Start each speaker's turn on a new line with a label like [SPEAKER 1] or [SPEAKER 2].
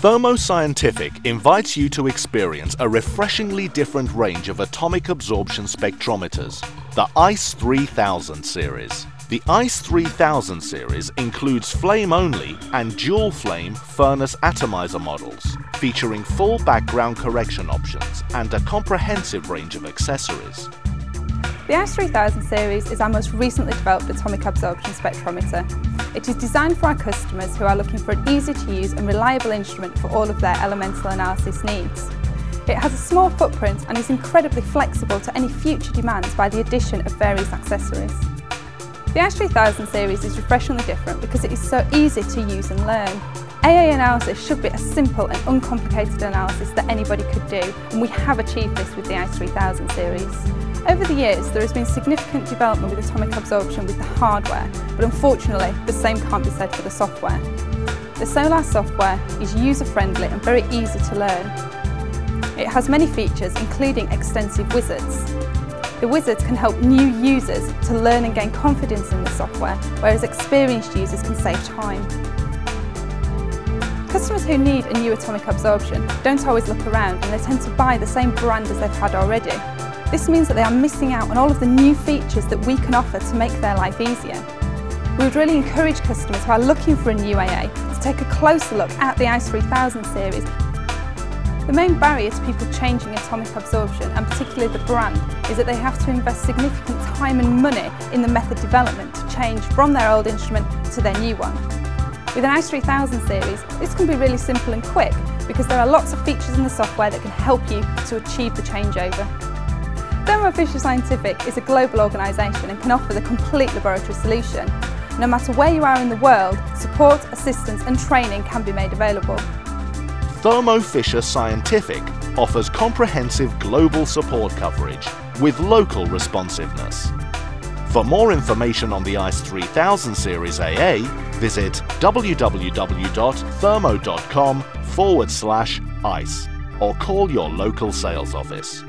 [SPEAKER 1] Thermo Scientific invites you to experience a refreshingly different range of atomic absorption spectrometers, the ICE 3000 series. The ICE 3000 series includes flame-only and dual-flame furnace atomizer models, featuring full background correction options and a comprehensive range of accessories.
[SPEAKER 2] The ICE 3000 series is our most recently developed atomic absorption spectrometer. It is designed for our customers who are looking for an easy to use and reliable instrument for all of their elemental analysis needs. It has a small footprint and is incredibly flexible to any future demands by the addition of various accessories. The ICE 3000 series is refreshingly different because it is so easy to use and learn. AA analysis should be a simple and uncomplicated analysis that anybody could do and we have achieved this with the i3000 series. Over the years, there has been significant development with atomic absorption with the hardware, but unfortunately, the same can't be said for the software. The SOLAAR software is user-friendly and very easy to learn. It has many features, including extensive wizards. The wizards can help new users to learn and gain confidence in the software, whereas experienced users can save time. Customers who need a new atomic absorption don't always look around and they tend to buy the same brand as they've had already. This means that they are missing out on all of the new features that we can offer to make their life easier. We would really encourage customers who are looking for a new AA to take a closer look at the ICE 3000 series. The main barrier to people changing atomic absorption, and particularly the brand, is that they have to invest significant time and money in the method development to change from their old instrument to their new one. With an ICE 3000 series, this can be really simple and quick because there are lots of features in the software that can help you to achieve the changeover. Thermo Fisher Scientific is a global organisation and can offer the complete laboratory solution. No matter where you are in the world, support, assistance and training can be made available.
[SPEAKER 1] Thermo Fisher Scientific offers comprehensive global support coverage with local responsiveness. For more information on the ICE 3000 series AA, visit www.thermo.com forward slash ICE or call your local sales office.